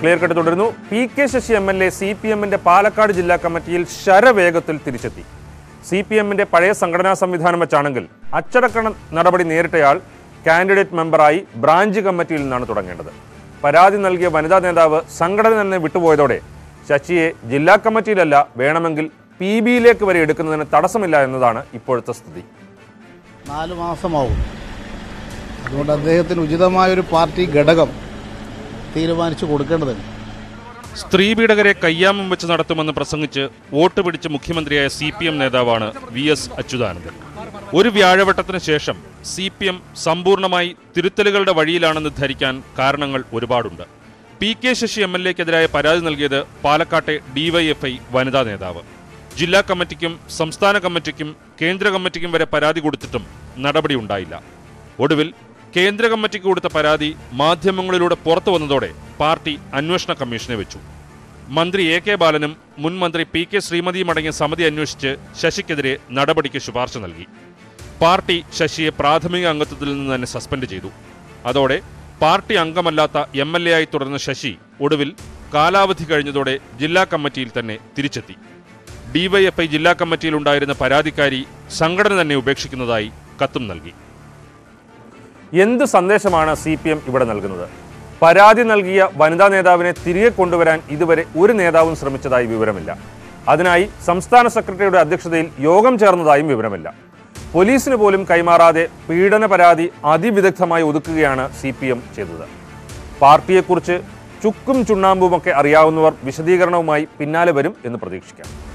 Clear cut തുടരുന്നു. P K Sasi M L A C P എമ്മിന്റെ പാലക്കാട് ജില്ലാ കമ്മിറ്റിയിൽ ശരവേഗത്തിൽ തിരിച്ചെത്തി. സി പി എമ്മിന്റെ പഴയ സംഘടനാ സംവിധാനം വെച്ചാണെങ്കിൽ അച്ചടക്ക നടപടി നേരിട്ടയാൾ കാൻഡിഡേറ്റ് മെമ്പറായി ബ്രാഞ്ച് കമ്മിറ്റിയിൽ നിന്നാണ് തുടങ്ങേണ്ടത്. പരാതി നൽകിയ വനിതാ നേതാവ് സംഘടന തന്നെ വിട്ടുപോയതോടെ ശശിയെ ജില്ലാ കമ്മിറ്റിയിലല്ല വേണമെങ്കിൽ പി ബിയിലേക്ക് വരെ എടുക്കുന്നതിന് തടസ്സമില്ല എന്നതാണ് ഇപ്പോഴത്തെ സ്ഥിതി. നാല് മാസമാവും. അതുകൊണ്ട് അദ്ദേഹത്തിന് ഉചിതമായൊരു പാർട്ടി ഘടകം തീരുമാനിച്ചു കൊടുക്കേണ്ടതുണ്ട് സ്ത്രീ പീഡകരെ കയ്യാമം വെച്ച് നടത്തുമെന്ന് പ്രസംഗിച്ച് വോട്ട് പിടിച്ച മുഖ്യമന്ത്രിയായ സി പി എം നേതാവാണ് വി എസ് അച്യുതാനന്ദൻ. ഒരു വ്യാഴവട്ടത്തിന് ശേഷം സി പി എം സമ്പൂർണമായി തിരുത്തലുകളുടെ വഴിയിലാണെന്ന് ധരിക്കാൻ കാരണങ്ങൾ ഒരുപാടുണ്ട്. P K Sasi M L എക്കെതിരായ പരാതി നൽകിയത് പാലക്കാട്ടെ ഡിവൈഎഫ്ഐ വനിതാ നേതാവ്. ജില്ലാ കമ്മിറ്റിക്കും സംസ്ഥാന കമ്മിറ്റിക്കും കേന്ദ്ര കമ്മിറ്റിക്കും വരെ പരാതി കൊടുത്തിട്ടും നടപടി ഉണ്ടായില്ല. ഒടുവിൽ കേന്ദ്ര കമ്മിറ്റിക്ക് കൊടുത്ത പരാതി മാധ്യമങ്ങളിലൂടെ പുറത്തു വന്നതോടെ പാർട്ടി അന്വേഷണ കമ്മീഷനെ വെച്ചു. മന്ത്രി എ കെ ബാലനും മുൻ മന്ത്രി പി കെ ശ്രീമതിയും അടങ്ങിയ സമിതി അന്വേഷിച്ച് ശശിക്കെതിരെ നടപടിക്ക് ശുപാർശ നൽകി. പാർട്ടി ശശിയെ പ്രാഥമിക അംഗത്വത്തിൽ നിന്ന് തന്നെ സസ്പെൻഡ് ചെയ്തു. അതോടെ പാർട്ടി അംഗമല്ലാത്ത എം എൽ എ ആയി തുടർന്ന ശശി ഒടുവിൽ കാലാവധി കഴിഞ്ഞതോടെ ജില്ലാ കമ്മിറ്റിയിൽ തന്നെ തിരിച്ചെത്തി. ഡിവൈഎഫ്ഐ ജില്ലാ കമ്മിറ്റിയിൽ ഉണ്ടായിരുന്ന പരാതിക്കാരി സംഘടന തന്നെ ഉപേക്ഷിക്കുന്നതായി കത്തും നൽകി. എന്ത് സന്ദേശമാണ് സി പി എം ഇവിടെ നൽകുന്നത്? പരാതി നൽകിയ വനിതാ നേതാവിനെ തിരികെ കൊണ്ടുവരാൻ ഇതുവരെ ഒരു നേതാവും ശ്രമിച്ചതായി വിവരമില്ല. അതിനായി സംസ്ഥാന സെക്രട്ടറിയുടെ അധ്യക്ഷതയിൽ യോഗം ചേർന്നതായും വിവരമില്ല. പോലീസിന് പോലും കൈമാറാതെ പീഡന പരാതി അതിവിദഗ്ധമായി ഒതുക്കുകയാണ് സി പി എം ചെയ്തത്. പാർട്ടിയെക്കുറിച്ച് ചുക്കും ചുണ്ണാമ്പുമൊക്കെ അറിയാവുന്നവർ വിശദീകരണവുമായി പിന്നാലെ വരും എന്ന് പ്രതീക്ഷിക്കാം.